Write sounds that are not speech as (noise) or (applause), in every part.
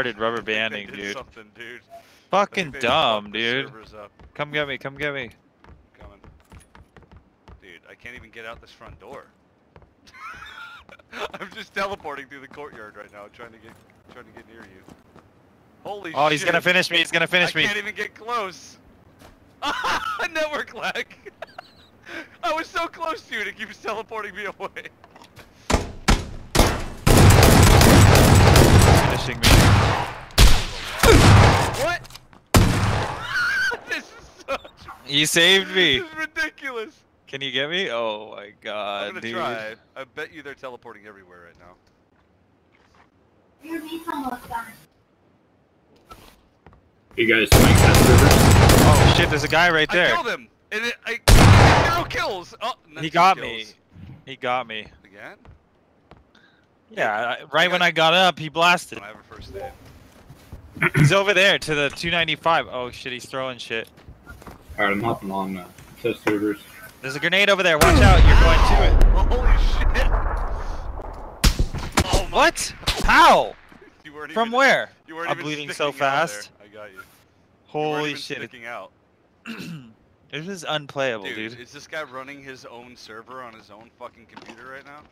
Started rubber banding, dude. Dude. Fucking dumb, dude. Come get me, come get me. Coming. Dude, I can't even get out this front door. (laughs) I'm just teleporting through the courtyard right now, trying to get trying to get near you. Holy Oh, shit. he's gonna finish me, he's gonna finish I me. can't even get close. (laughs) Network lag. (laughs) I was so close to you and it keeps teleporting me away. Finishing me. What? this is such You saved me. This is ridiculous. Can you get me? Oh my god, I'm gonna dude. try. I bet you they're teleporting everywhere right now. You guys playing test servers? Oh shit, there's a guy right there. I there. killed him! And it, I zero kills! Oh, not He got kills. me. He got me. Again? Yeah, I- right when I got up, he blasted. I have a first aid. He's over there to the 295. Oh shit, he's throwing shit. Alright, I'm hopping on now. test servers. There's a grenade over there. Watch out, you're going to it. Oh, holy shit! Oh What? How? You weren't From even, where? You weren't I'm even bleeding so sticking out there. fast. I got you. You Holy even shit. Sticking out. (clears throat) This is unplayable, Dude, dude. is this guy running his own server on his own fucking computer right now?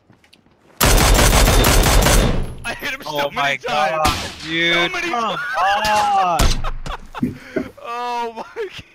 I hit him so Oh my many times. god, dude. many Come times. on. (laughs) Oh my (laughs)